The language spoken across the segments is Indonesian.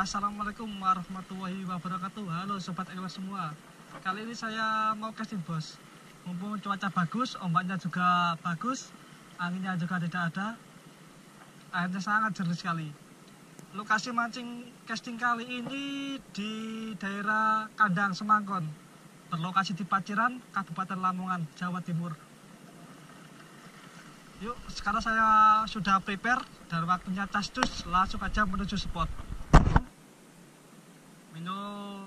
Assalamualaikum warahmatullahi wabarakatuh. Halo sobat Ewa semua. Kali ini saya mau casting bos. Mumpung cuaca bagus, ombaknya juga bagus, anginnya juga tidak ada. Airnya sangat jernih sekali. Lokasi mancing casting kali ini di daerah Kandang Semangkon. Berlokasi di Paciran, Kabupaten Lamongan, Jawa Timur. Yuk, sekarang saya sudah prepare dan waktunya castus langsung aja menuju spot. Minum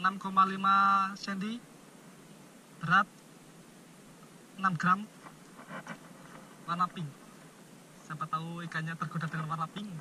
6,5 cm berat 6 gram warna pink. Siapa tahu ikannya tergoda dengan warna pink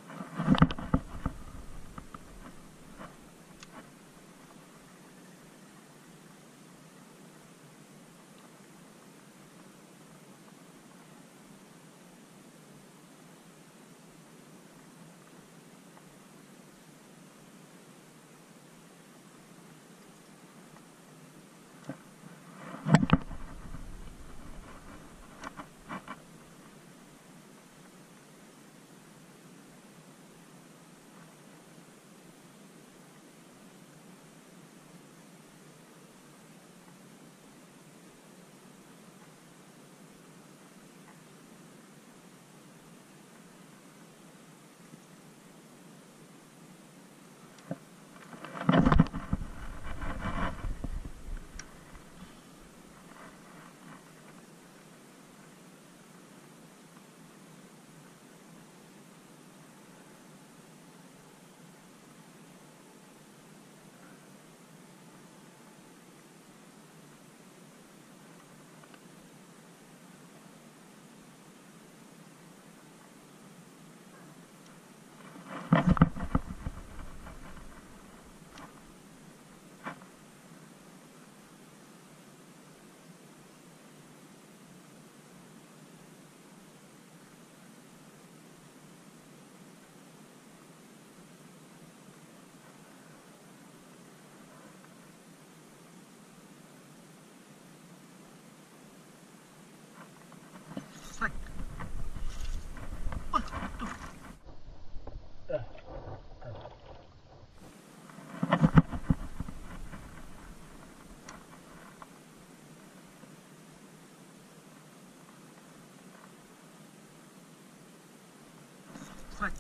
Like,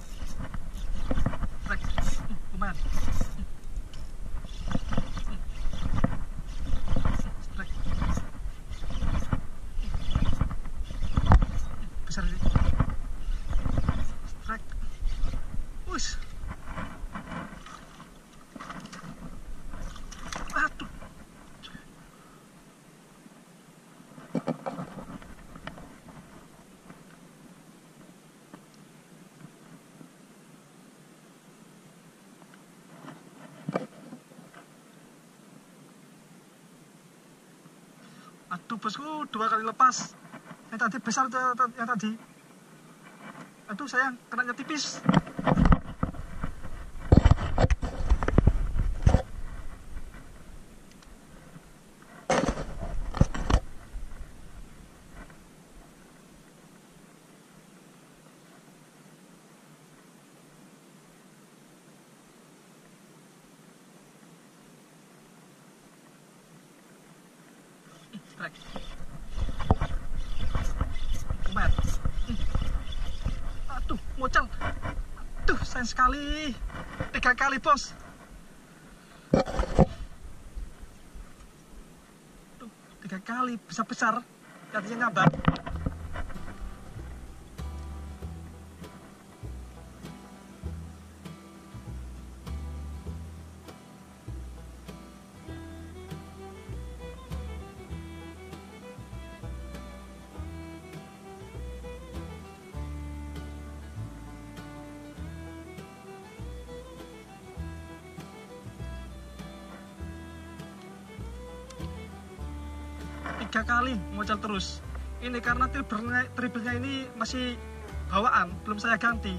like, oh man. Aduh bosku dua kali lepas. Yang tadi besar yang tadi? Aduh sayang kenanya tipis strike lumayan aduh mocal. Aduh sayang sekali. Tiga kali bos. Aduh, tiga kali besar besar katanya nyambar tiga kali mocal terus. Ini karena triplenya, triplenya ini masih bawaan belum saya ganti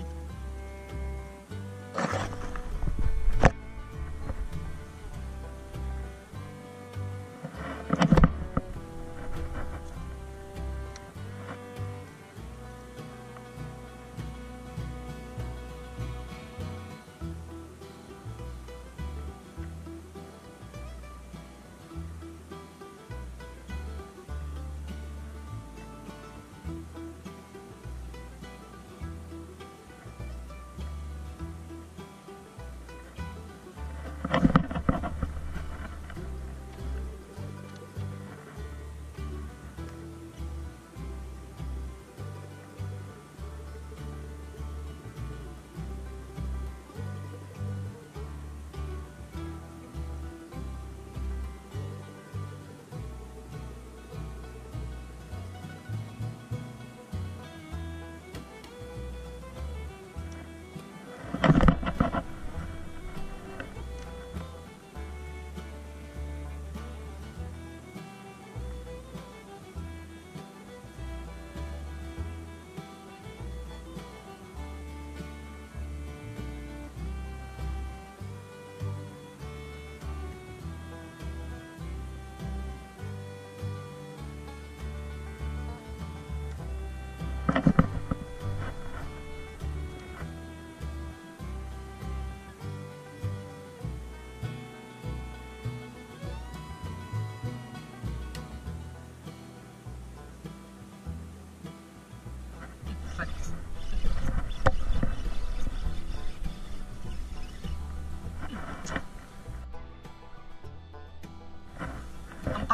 Empat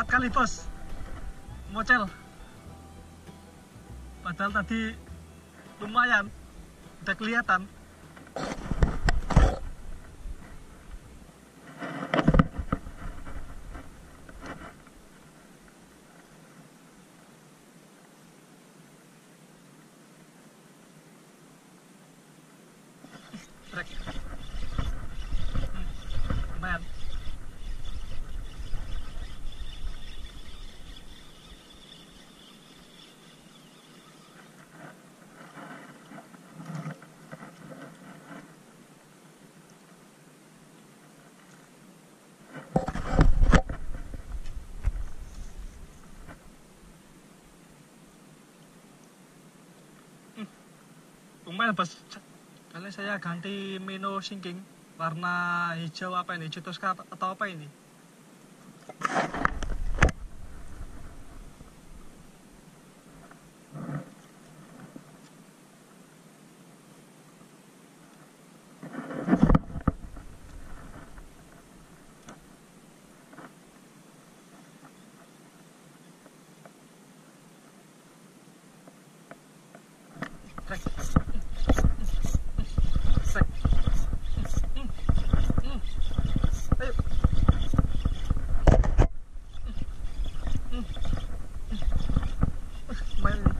kali bos, mocel. Padahal tadi lumayan, udah kelihatan. Lumayan bos kali saya ganti Mino Sinking warna hijau apa ini hijau toska atau apa ini Trek. Trek. Hmm. Hmm. Ayo. Hmm. Uh, lumayan ini.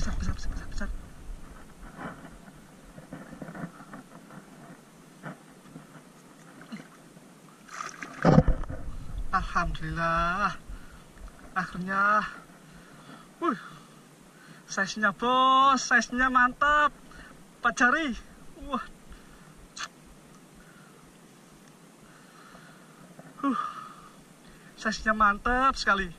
Besar, besar, besar, besar, besar. Alhamdulillah. Akhirnya. Wuh. Size-nya bos, size-nya mantap. Empat jari. Wah. Huh. Size-nya mantap sekali.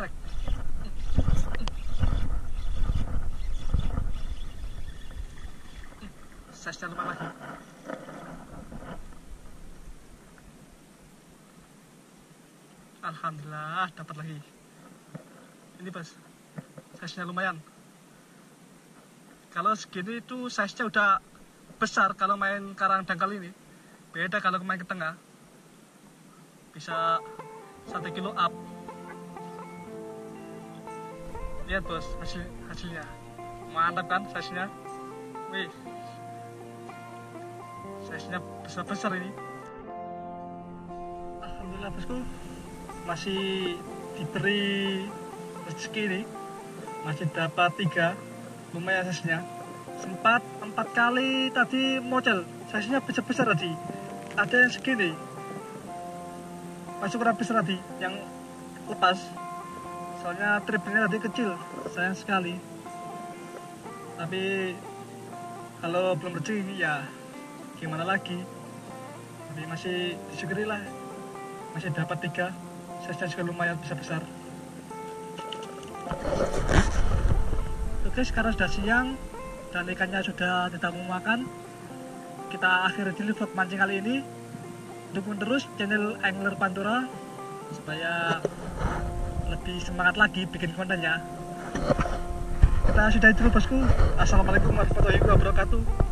Trek. Size-nya lumayan lagi. Alhamdulillah dapat lagi. Ini bos, size-nya lumayan. Kalau segini itu size-nya udah besar kalau main karang dangkal ini. Beda kalau main ke tengah. Bisa 1 kilo up. Lihat bos hasil hasilnya. Mantap kan size-nya? Wih. Size-nya besar-besar ini. Alhamdulillah bosku. Masih diberi rezeki nih masih dapat tiga lumayan size-nya sempat empat kali tadi model size-nya besar-besar tadi. Ada yang segini. Masuk kurang besar tadi yang lepas. Soalnya tripnya tadi kecil. Sayang sekali. Tapi kalau belum rezeki ya gimana lagi? Tapi masih disyukuri lah. Masih dapat tiga. Size juga lumayan besar besar. Oke sekarang sudah siang. Dan ikannya sudah tidak mau makan. Kita akhiri dulu vlog mancing kali ini. Dukung terus channel Angler Pantura supaya lebih semangat lagi bikin kontennya kita sudah dulu bosku. Assalamualaikum warahmatullahi wabarakatuh